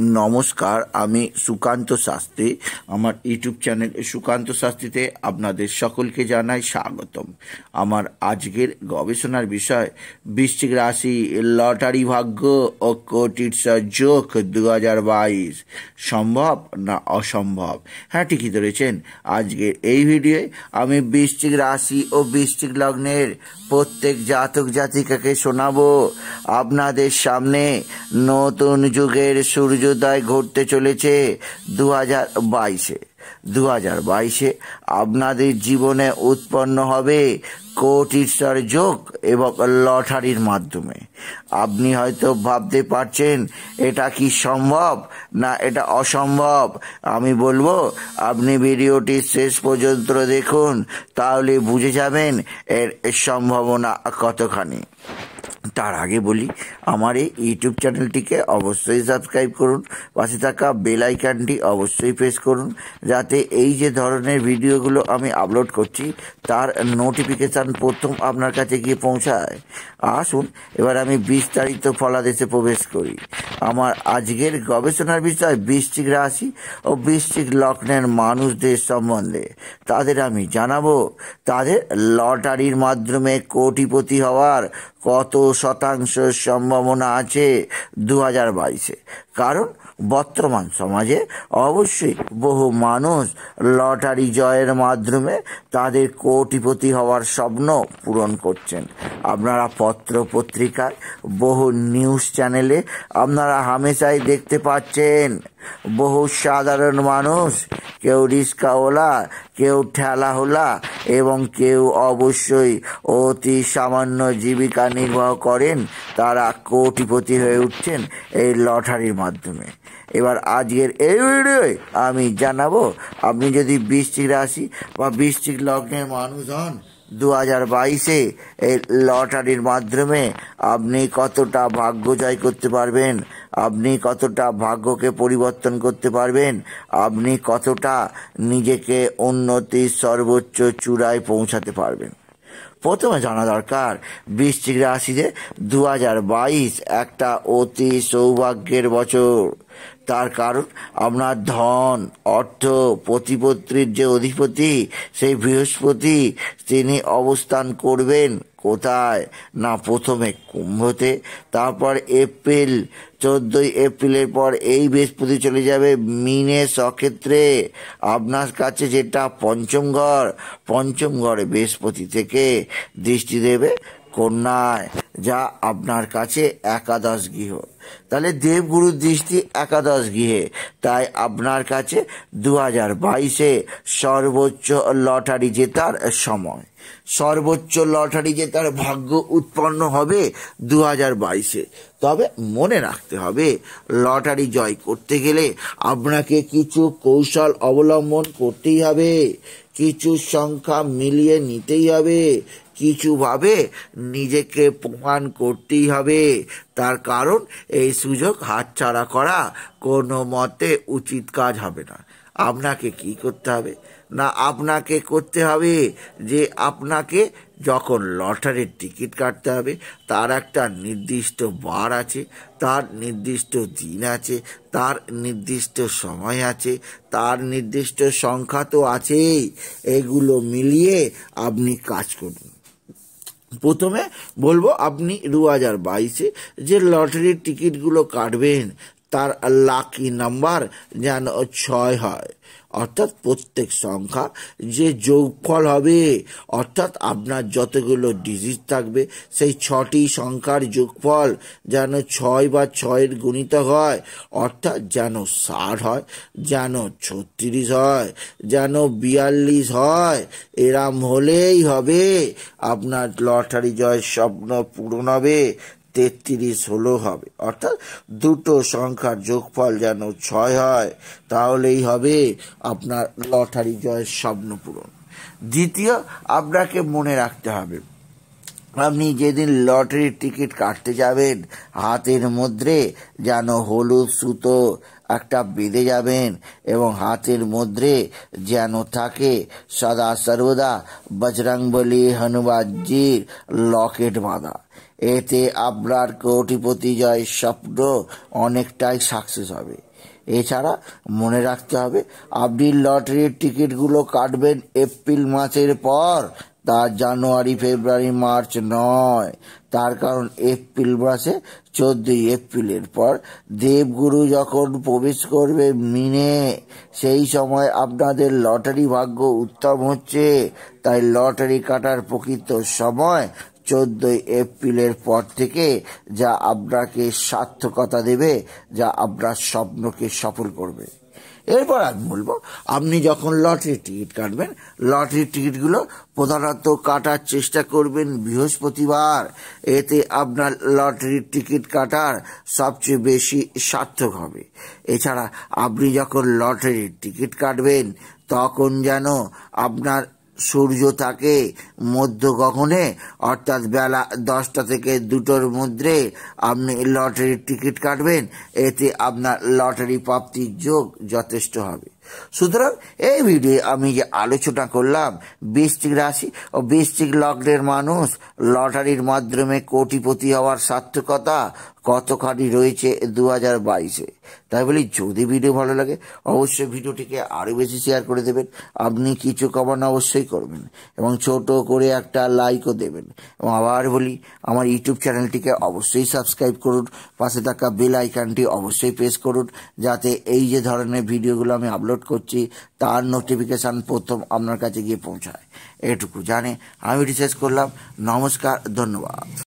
নমস্কার, আমি সুকান্ত শাস্ত্রী। আমার ইউটিউব চ্যানেল সুকান্ত শাস্ত্রীতে আপনাদের সকলকে জানাই স্বাগতম। আমার আজকের গবেষণার বিষয়, বৃশ্চিক রাশি, লটারি ভাগ্য ও কোটির যোগ দু হাজার বাইশ। সম্ভব না অসম্ভব? হ্যাঁ ঠিকই ধরেছেন। আজকের এই ভিডিওয়ে আমি বৃশ্চিক রাশি ও বৃশ্চিক লগ্নের প্রত্যেক জাতক জাতিকাকে শোনাবো। আপনাদের সামনে নতুন যুগের সূর্যোদয় ঘটতে চলেছে দু হাজার বাইশে। দু হাজার বাইশে আপনাদের জীবনে উৎপন্ন হবে কোটিশ্বর যোগ এবং লটারির মাধ্যমে। আপনি হয়তো ভাবতে পারছেন, এটা কি সম্ভব? না, এটা অসম্ভব। আমি বলব, আপনি ভিডিওটি শেষ পর্যন্ত দেখুন, তাহলে বুঝে যাবেন এর সম্ভাবনা কতখানি। তার আগে বলি, আমার এই ইউটিউব চ্যানেলটিকে অবশ্যই সাবস্ক্রাইব করুন, পাশে থাকা বেল আইকনটি অবশ্যই প্রেস করুন, যাতে এই যে ধরনের ভিডিওগুলো আমি আপলোড করছি, তার নোটিফিকেশান প্রথম আপনার কাছে গিয়ে পৌঁছায়। আসুন, এবার আমি বিস্তারিত ফলাদেশে প্রবেশ করি। আমার আজকের গবেষণার বিষয় বৃশ্চিক রাশি ও বৃশ্চিক লগ্নের মানুষদের সম্বন্ধে। তাদের আমি জানাব, তাদের লটারির মাধ্যমে কোটিপতি হওয়ার কত শতাংশ সম্ভাবনা আছে দু হাজার বাইশে? কারণ বর্তমান সমাজে অবশ্যই বহু মানুষ লটারি জয়ের মাধ্যমে তাদের কোটিপতি হওয়ার স্বপ্ন পূরণ করছেন। আপনারা পত্র পত্রিকায় বহু নিউজ চ্যানেলে আপনারা হামেশাই দেখতে পাচ্ছেন। বহু সাধারণ মানুষ, কেউ রিক্সাওয়ালা কেউ ঠেলাওয়ালা এবং কেউ অবশ্যই অতি সামান্য জীবিকা নির্বাহ করেন, তারা কোটিপতি হয়ে উঠছেন এই লটারির মাধ্যমে। এবার আজকের এই ভিডিওয় আমি জানাব, আপনি যদি বৃষ্টিক রাশি বা বৃষ্টিক লগ্নের মানুষ হন দু হাজার বাইশে এই লটারির মাধ্যমে আপনি কতটা ভাগ্য জয় করতে পারবেন? আপনি কতটা ভাগ্যকে পরিবর্তন করতে পারবেন? আপনি কতটা নিজেকে উন্নতির সর্বোচ্চ চূড়ায় পৌঁছাতে পারবেন? প্রথমে জানা দরকার, বৃশ্চিক রাশিতে দু হাজার বাইশ একটা অতি সৌভাগ্যের বছর। তার কারণ আপনার ধন, অর্থ প্রতিপত্রীর যে অধিপতি, সেই বৃহস্পতি, তিনি অবস্থান করবেন কোথায়? না, প্রথমে কুম্ভতে, তারপর এপ্রিল, চোদ্দই এপ্রিলের পর এই বৃহস্পতি চলে যাবে মিনে সক্ষেত্রে। আপনার কাছে যেটা পঞ্চম ঘর, পঞ্চম ঘরে বৃহস্পতি থেকে দৃষ্টি দেবে কন্যায়। যা আপনার কাছে একাদশ গৃহ। তাহলে দেবগুরুর দৃষ্টি একাদশ গৃহে। তাই আপনার কাছে দু হাজার বাইশে সর্বোচ্চ লটারি জেতার সময়। সর্বোচ্চ লটারি জেতার ভাগ্য উৎপন্ন হবে দু হাজার বাইশে। তবে মনে রাখতে হবে, লটারি জয় করতে গেলে আপনাকে কিছু কৌশল অবলম্বন করতেই হবে। কিছু সংখ্যা মিলিয়ে নিতেই হবে। কিছুভাবে নিজেকে প্রমাণ করতেই হবে। তার কারণ এই সুযোগ হাতছাড়া করা কোনো মতে উচিত কাজ হবে না। আপনাকে কি করতে হবে? না, আপনাকে করতে হবে যে আপনাকে যখন লটারির টিকিট কাটতে হবে, তার একটা নির্দিষ্ট বার আছে, তার নির্দিষ্ট দিন আছে, তার নির্দিষ্ট সময় আছে, তার নির্দিষ্ট সংখ্যা তো আছেই। এগুলো মিলিয়ে আপনি কাজ করুন। প্রথমে বলব, আপনি দু হাজার বাইশে যে লটারির টিকিটগুলো কাটবেন, তার লাকি নাম্বার যেন ছয় হয়। অর্থাৎ প্রত্যেক সংখ্যা যে যোগফল হবে, অর্থাৎ আপনার যতগুলো ডিজিট থাকবে, সেই ছটি সংখ্যার যোগফল যেন ছয় বা ছয়ের গুণিত হয়, অর্থাৎ যেন ষাট হয়, যেন ছত্রিশ হয়, যেন বিয়াল্লিশ হয়, এরাম হলেই হবে। আপনার লটারি জয়ের স্বপ্ন পূরণ হবে। তেত্রিশ হলো হবে। অর্থাৎ দুটো সংখ্যার যোগফল যেন ছয় হয়, তাহলেই হবে আপনার লটারি জয়ের স্বপ্ন পূরণ। দ্বিতীয়, আপনাকে মনে রাখতে হবে, আপনি যেদিন লটারির টিকিট কাটতে যাবেন, হাতের মধ্যে যেন হলুদ সুতো একটা বেঁধে যাবেন এবং হাতের মধ্যে যেন থাকে সদা সর্বদা বজরংবলী হনুমানজির লকেট বাঁধা। এতে আপনার কোটিপতি জয় স্বপ্ন অনেকটাই সাকসেস হবে। এছাড়া মনে রাখতে হবে, আপনি লটারির টিকিটগুলো কাটবেন এপ্রিল মাসের পর, তা জানুয়ারি, ফেব্রুয়ারি, মার্চ নয়। তার কারণ এপ্রিল মাসে চোদ্দই এপ্রিলের পর দেবগুরু যখন প্রবেশ করবে মিনে, সেই সময় আপনাদের লটারি ভাগ্য উত্তম হচ্ছে। তাই লটারি কাটার প্রকৃত সময় চোদ্দই এপ্রিলের পর থেকে যা আপনাকে সার্থকতা দেবে, যা আপনার স্বপ্নকে সফল করবে। এরপর আমি বলব, আপনি যখন লটারির টিকিট কাটবেন লটারির টিকিটগুলো প্রধানত কাটার চেষ্টা করবেন বৃহস্পতিবার। এতে আপনার লটারির টিকিট কাটার সবচেয়ে বেশি সার্থক হবে। এছাড়া আপনি যখন লটারির টিকিট কাটবেন, তখন যেন আপনার সূর্য থাকে মধ্য গগনে অর্থাৎ বেলা দশটা থেকে দুটোর মধ্যে আপনি লটারির টিকিট কাটবেন। এতে আপনার লটারি প্রাপ্তির যোগ যথেষ্ট হবে। সুতরাং এই ভিডিও আমি যে আলোচনা করলাম বৃষ্টিক রাশি ও বৃষ্টিক লগ্নের মানুষ, লটারির মাধ্যমে কোটিপতি হওয়ার সার্থকতা কতখানি রয়েছে দু হাজার বাইশে? তাই বলি, যদি ভিডিও ভালো লাগে, অবশ্যই ভিডিওটিকে আরও বেশি শেয়ার করে দেবেন। আপনি কিছু কমান অবশ্যই করবেন এবং ছোট করে একটা লাইকও দেবেন। এবং আবার বলি, আমার ইউটিউব চ্যানেলটিকে অবশ্যই সাবস্ক্রাইব করুন। পাশে থাকা বেল আইকনটি অবশ্যই প্রেস করুন, যাতে এই যে ধরনের ভিডিওগুলো আমি আপলোড করছি, তার নোটিফিকেশান প্রথম আপনার কাছে গিয়ে পৌঁছায়। এটুকু জানে, আমি রিসার্চ করলাম। নমস্কার, ধন্যবাদ।